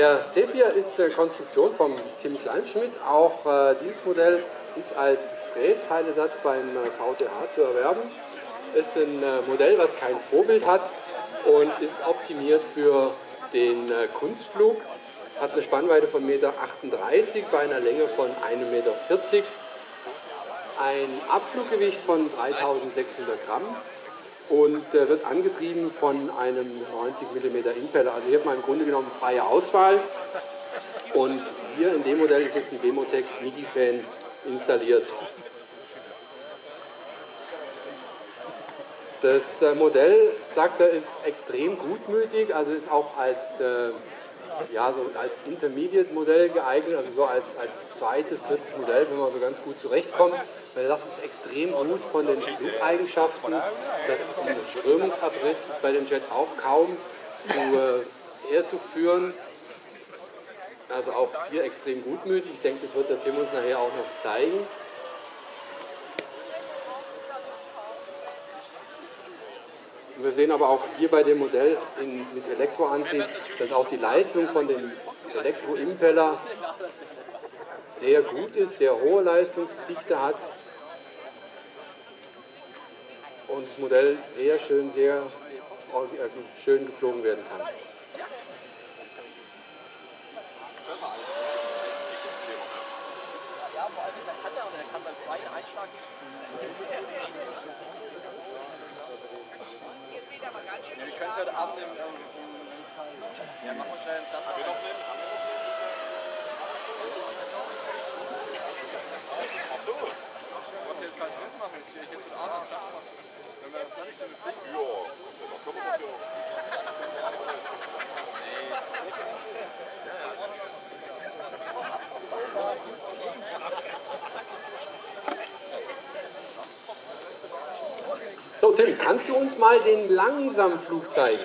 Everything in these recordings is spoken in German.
Der C4 ist eine Konstruktion vom Tim Kleinschmidt. Auch äh, dieses Modell ist als Frästeilersatz beim VTH äh, zu erwerben. Ist ein äh, Modell, was kein Vorbild hat und ist optimiert für den äh, Kunstflug. Hat eine Spannweite von 1,38 Meter bei einer Länge von 1,40 Meter. Ein Abfluggewicht von 3600 Gramm und äh, wird angetrieben von einem 90 mm Impeller. Also hier hat man im Grunde genommen freie Auswahl und hier in dem Modell ist jetzt ein Demotec MIDI-Fan installiert. Das äh, Modell, sagt er, ist extrem gutmütig, also ist auch als, äh, ja, so als Intermediate-Modell geeignet, also so als, als zweites, drittes Modell, wenn man so ganz gut zurechtkommt. Weil er sagt, es ist extrem gut von den Flugeigenschaften. Das Strömungsabriss ist bei dem Jet auch kaum zu, äh, eher zu führen. Also auch hier extrem gutmütig. Ich denke, das wird der Tim uns nachher auch noch zeigen. Wir sehen aber auch hier bei dem Modell in, mit Elektroantrieb, dass auch die Leistung von dem Elektroimpeller sehr gut ist, sehr hohe Leistungsdichte hat und das Modell sehr schön, sehr äh, schön geflogen werden kann. Wir können es heute Abend im. Ja, machen wir schnell das. Wir noch. Du wolltest jetzt keinen Stress machen. Ich stehe jetzt Abend. Wenn wir fertig sind Fliegen. Ja, dann können wir doch Tim, kannst du uns mal den Langsamflug zeigen?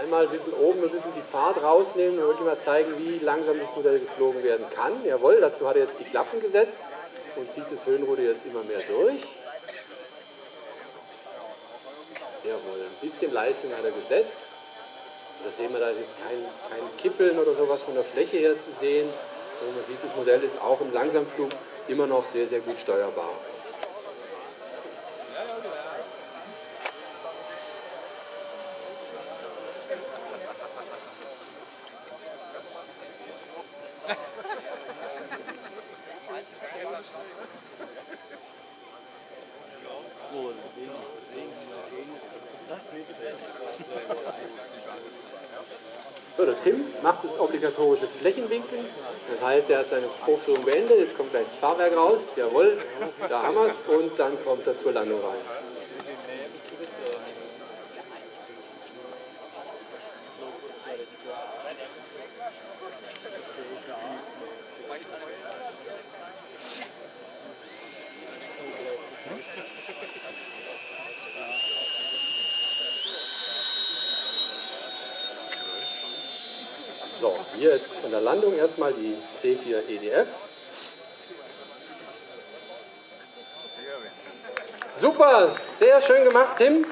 Einmal ein bisschen oben, ein bisschen die Fahrt rausnehmen und wirklich mal zeigen, wie langsam das Modell geflogen werden kann. Jawohl, dazu hat er jetzt die Klappen gesetzt und zieht das Höhenruder jetzt immer mehr durch. Jawohl, ein bisschen Leistung hat er gesetzt. Da sehen wir, da ist jetzt kein, kein Kippeln oder sowas von der Fläche her zu sehen. Und man sieht, das Modell ist auch im Langsamflug immer noch sehr, sehr gut steuerbar. So, der Tim macht das obligatorische Flächenwinkeln. Das heißt, er hat seine Vorführung beendet. Jetzt kommt gleich das Fahrwerk raus. Jawohl, da haben wir es. Und dann kommt er zur Landung rein. So, hier jetzt in der Landung erstmal die C4 EDF. Super, sehr schön gemacht, Tim.